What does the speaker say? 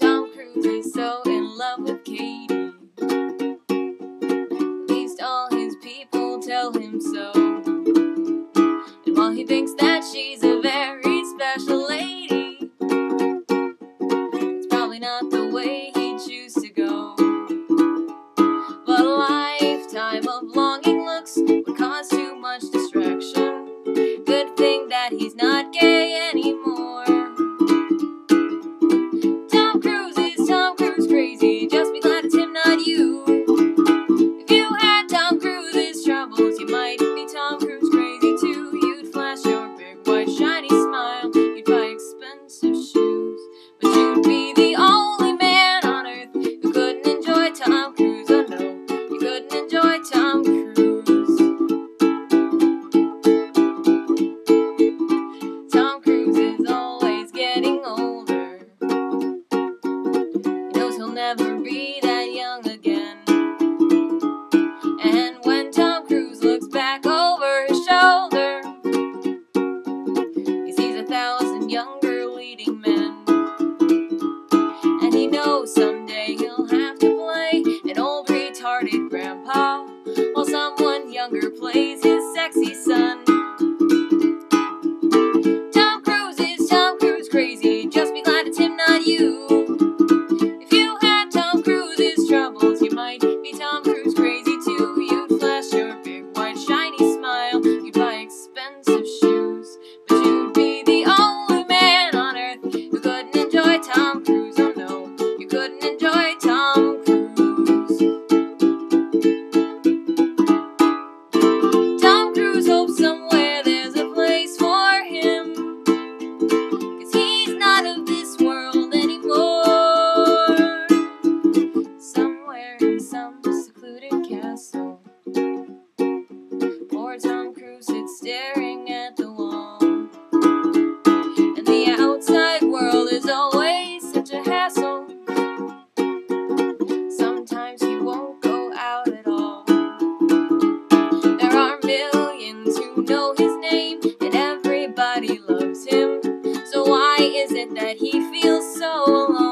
Tom Cruise is so in love with Katie. At least all his people tell him so. And while he thinks that she's a very special lady, it's probably not the way. plays his sexy sun. so long.